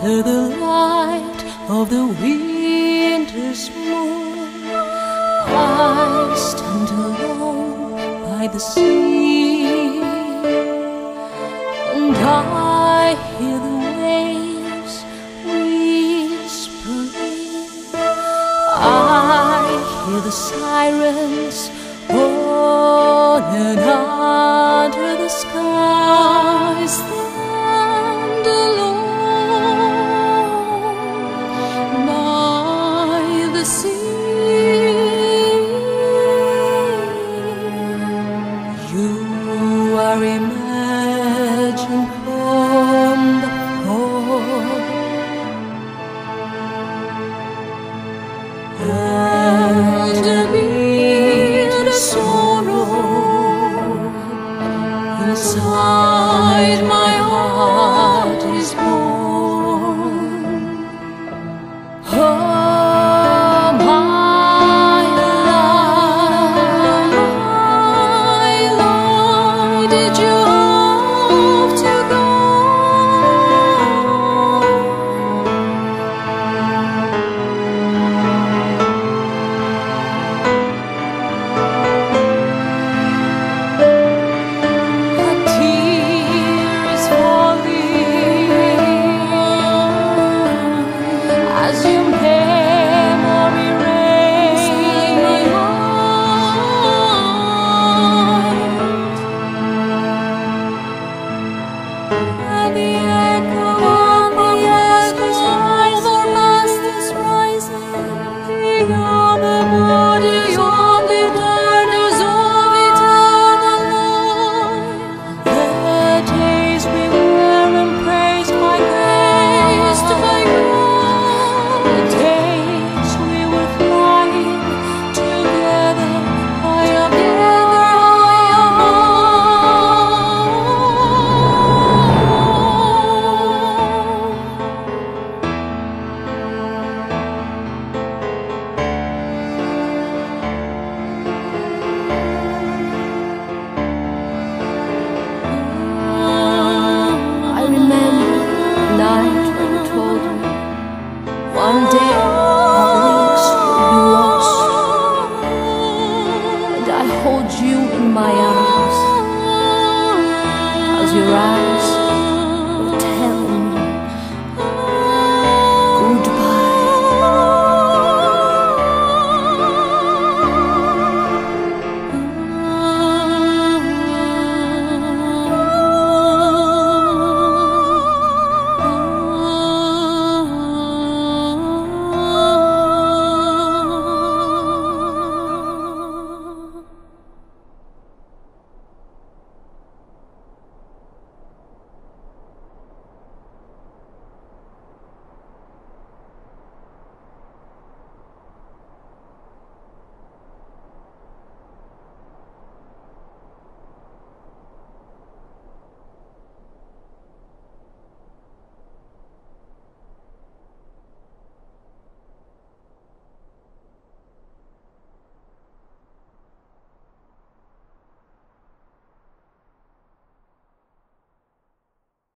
under the light of the winter's moon. I stand alone by the sea, and I hear the waves whispering. I hear the sirens on and under the skies. Are imagined the fall. And sorrow inside my did you